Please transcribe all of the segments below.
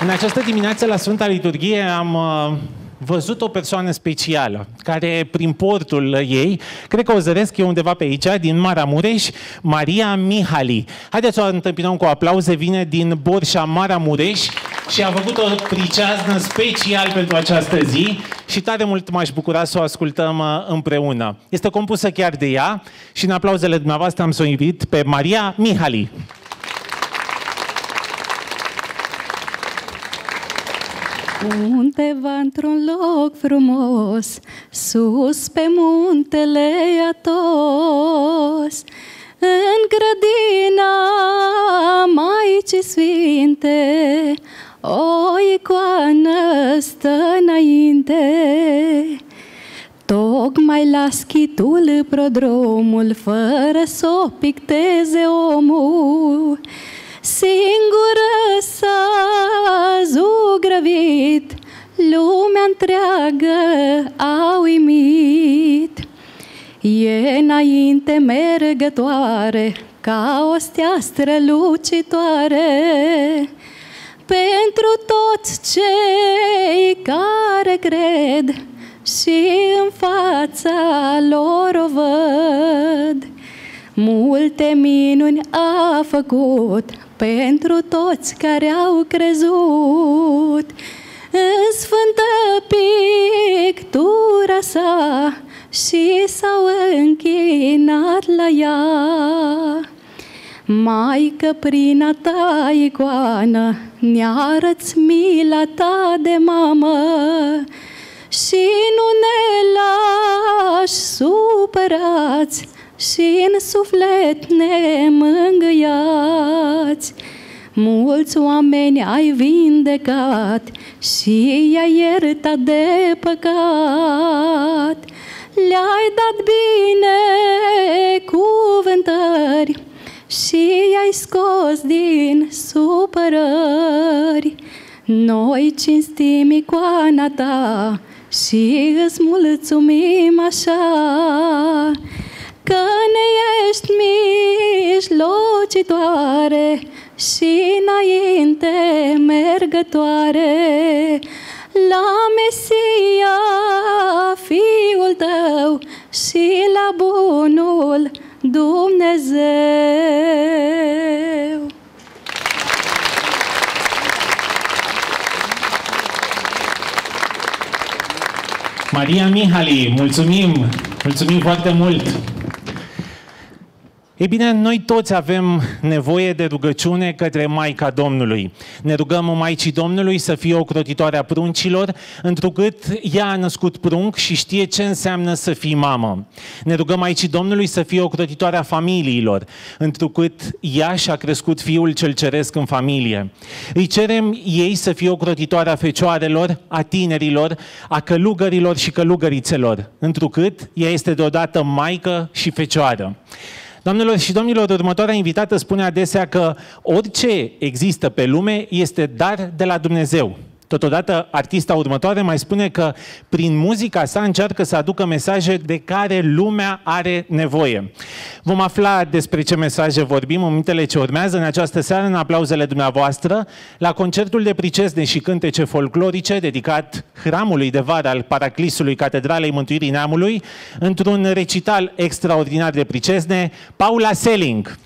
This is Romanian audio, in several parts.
În această dimineață la Sfânta Liturghie am uh, văzut o persoană specială, care prin portul ei, cred că o zăresc eu undeva pe aici, din Maramureș, Maria Mihali. Haideți să o întâmpinăm cu aplauze, vine din Borșa Maramureș și a făcut o priceaznă special pentru această zi și tare mult m-aș bucura să o ascultăm uh, împreună. Este compusă chiar de ea și în aplauzele dumneavoastră am să o invit pe Maria Mihali. Undeva într-un loc frumos, sus pe muntele Atos, în grădina Maicii Sfinte, o icoană stă înainte. Tocmai la schitul prodromul, fără să o picteze omul, Singură lumea întreagă a uimit. E înainte mergătoare, ca o stea strălucitoare, pentru toți cei care cred și în fața lor o văd. Multe minuni a făcut, pentru toți care au crezut în sfântă pictura sa și s-au închinat la ea. Maică, prin a ta icoană, ne-arăți mila ta de mamă și nu ne lași supărați și în suflet ne mângâiați. Mulți oameni ai vindecat și i-ai iertat de păcat. Le-ai dat bine cuvântări și i-ai scos din supărări. Noi cinstim icoana ta și îți mulțumim așa că ne ești mijlocitoare și înainte mergătoare la Mesia, Fiul tău și la bunul Dumnezeu. Maria Mihali, mulțumim! Mulțumim foarte mult! Ei bine, noi toți avem nevoie de rugăciune către Maica Domnului. Ne rugăm Maicii Domnului să fie o crotitoare a pruncilor, întrucât ea a născut prunc și știe ce înseamnă să fii mamă. Ne rugăm Maicii Domnului să fie o crotitoare a familiilor, întrucât ea și-a crescut Fiul cel Ceresc în familie. Îi cerem ei să fie o crotitoare a fecioarelor, a tinerilor, a călugărilor și călugărițelor, întrucât ea este deodată maică și fecioară. Doamnelor și domnilor, următoarea invitată spune adesea că orice există pe lume este dar de la Dumnezeu. Totodată, artista următoare mai spune că prin muzica sa încearcă să aducă mesaje de care lumea are nevoie. Vom afla despre ce mesaje vorbim în minutele ce urmează în această seară, în aplauzele dumneavoastră, la concertul de pricesne și cântece folclorice dedicat hramului de vară al Paraclisului Catedralei Mântuirii Neamului, într-un recital extraordinar de pricesne, Paula Selling.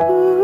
Ooh.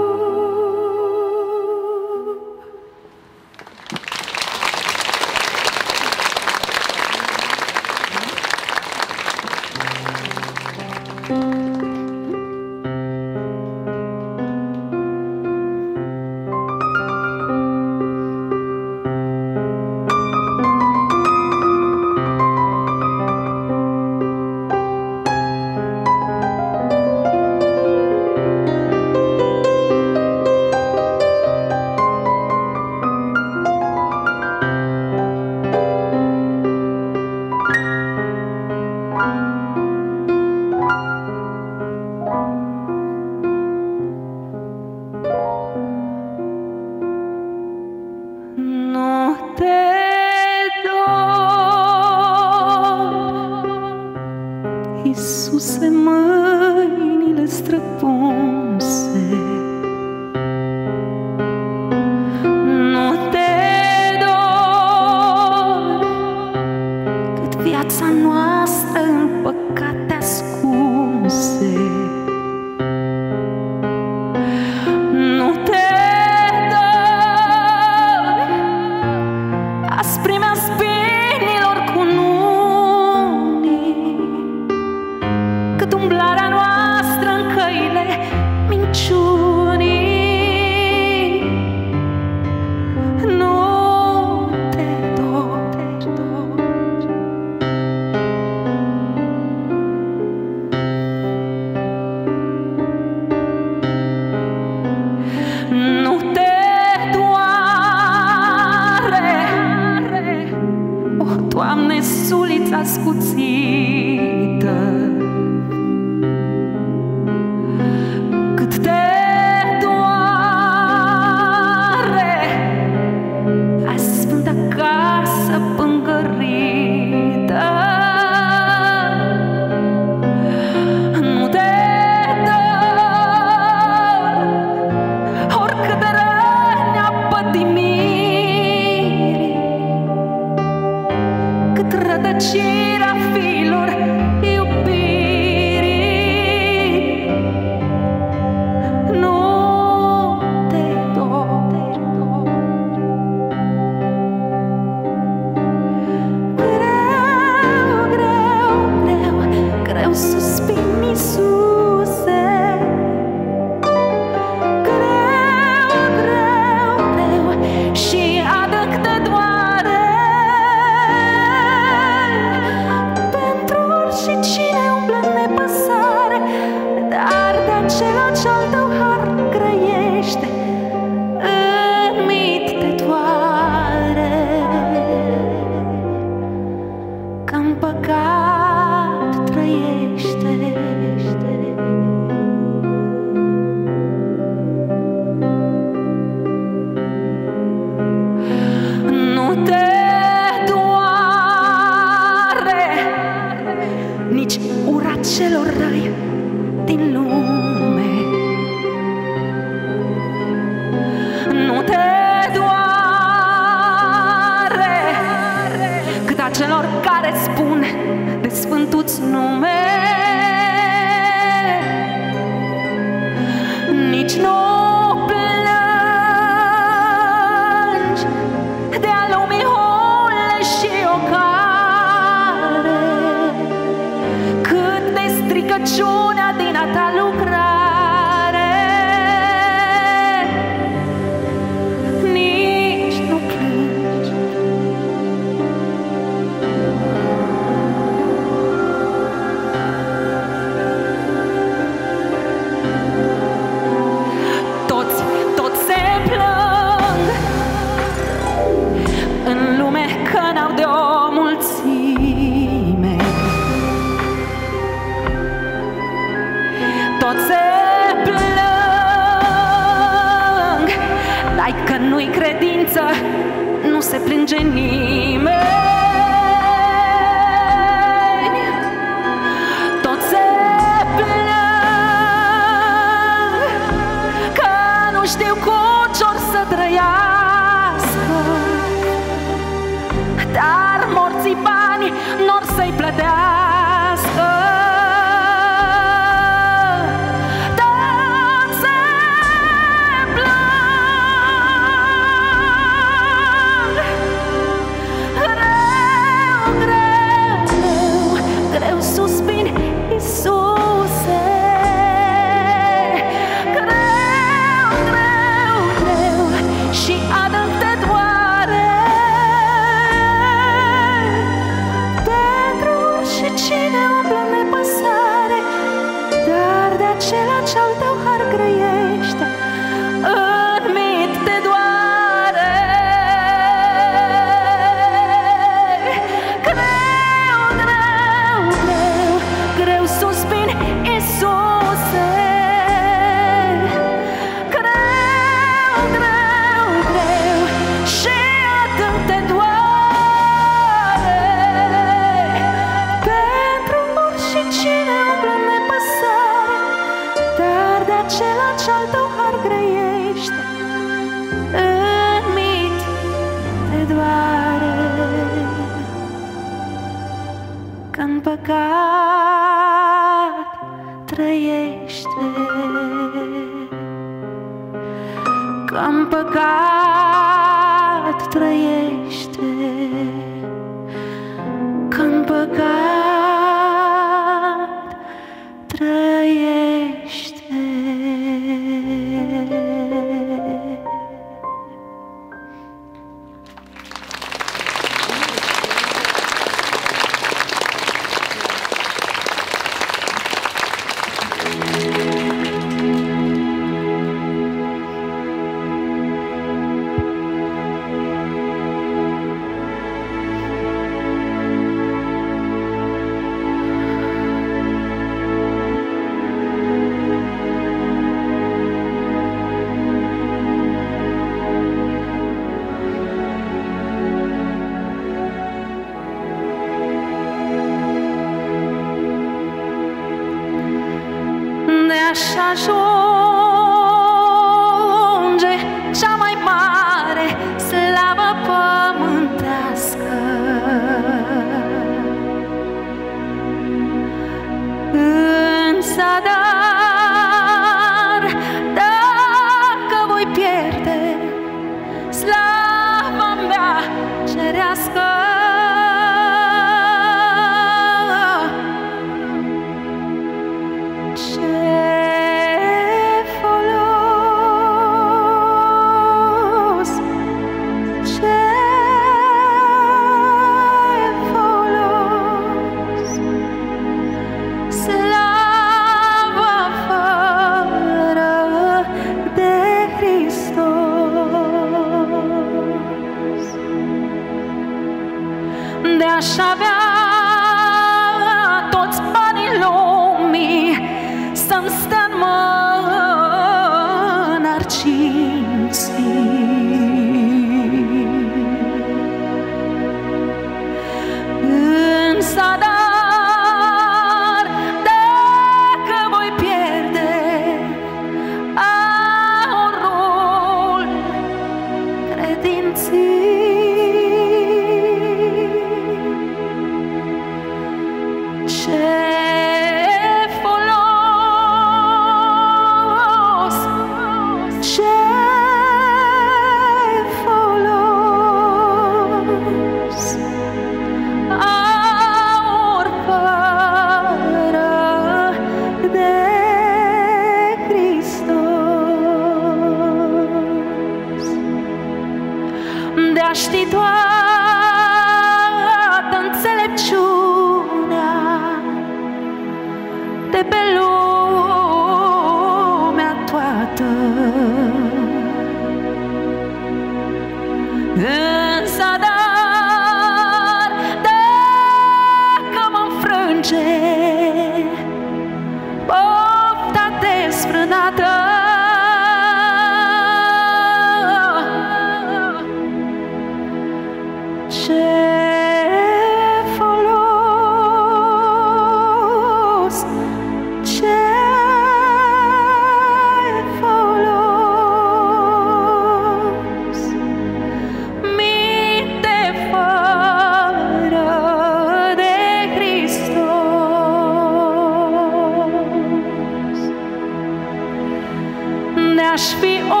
De-aș fi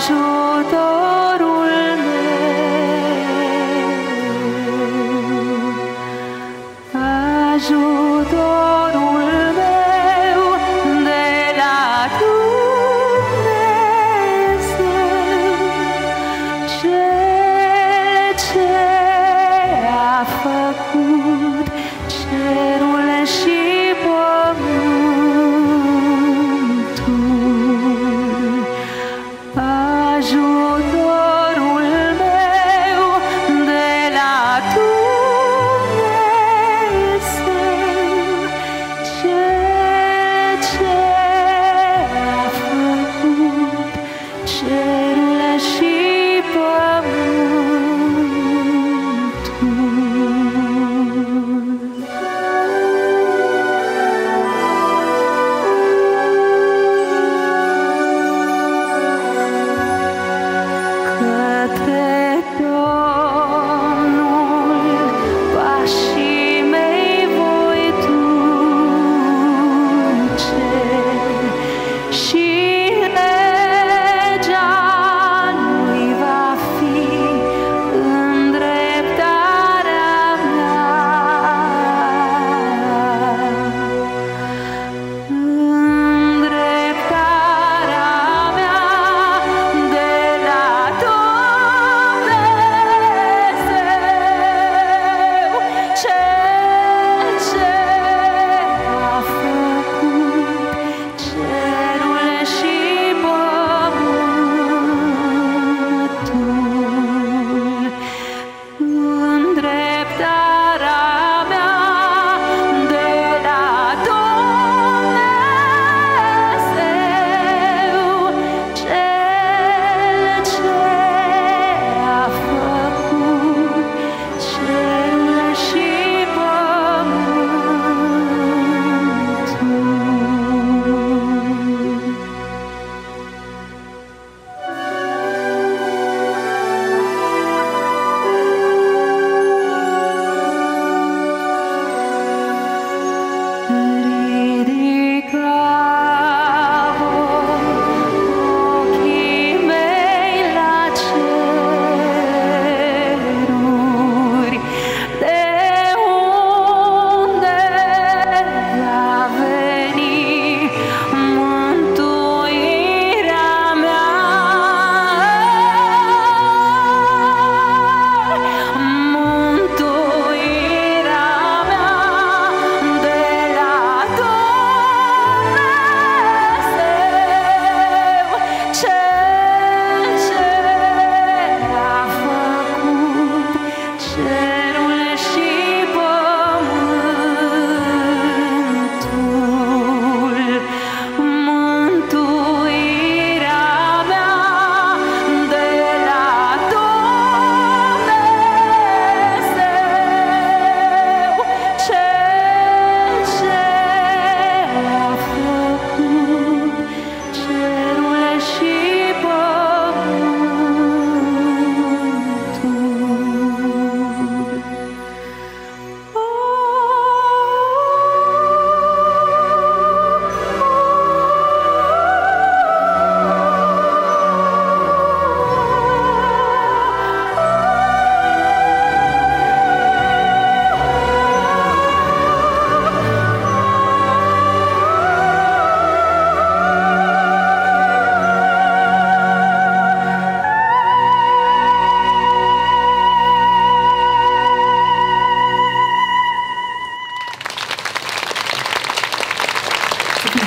说。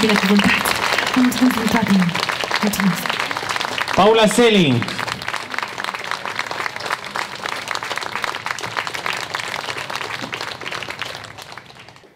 Să fim binecuvântați. Vă mulțumesc din toată inima. Mulțumesc. Paula Selling.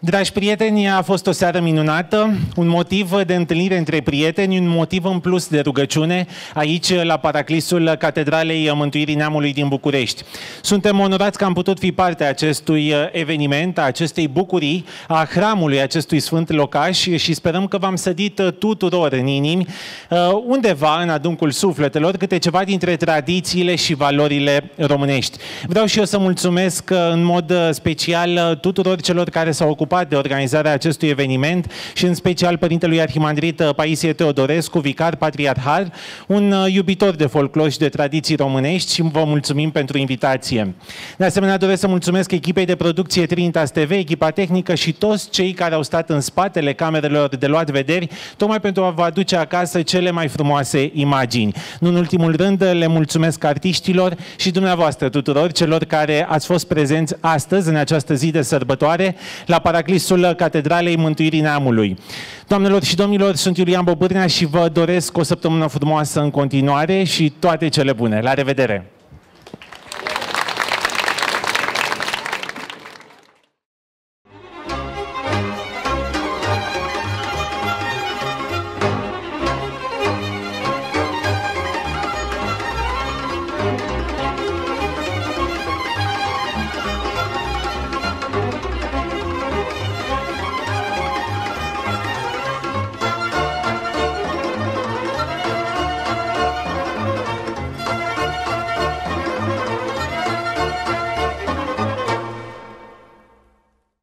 Dragi prieteni, a fost o seară minunată, un motiv de întâlnire între prieteni, un motiv în plus de rugăciune aici la Paraclisul Catedralei Mântuirii Neamului din București. Suntem onorați că am putut fi parte a acestui eveniment, a acestei bucurii, a hramului acestui sfânt locaș și sperăm că v-am sădit tuturor în inimi uh, undeva în adâncul sufletelor câte ceva dintre tradițiile și valorile românești. Vreau și eu să mulțumesc uh, în mod uh, special tuturor celor care s-au ocupat motivat de organizarea acestui eveniment și în special Părintelui Arhimandrit Paisie Teodorescu, vicar patriarhal, un uh, iubitor de folclor și de tradiții românești și vă mulțumim pentru invitație. De asemenea, doresc să mulțumesc echipei de producție Trinitas TV, echipa tehnică și toți cei care au stat în spatele camerelor de luat vederi, tocmai pentru a vă aduce acasă cele mai frumoase imagini. Nu în ultimul rând, le mulțumesc artiștilor și dumneavoastră tuturor, celor care ați fost prezenți astăzi, în această zi de sărbătoare, la Paraclisul Catedralei Mântuirii Neamului. Doamnelor și domnilor, sunt Iulian Bobârnea și vă doresc o săptămână frumoasă în continuare și toate cele bune. La revedere!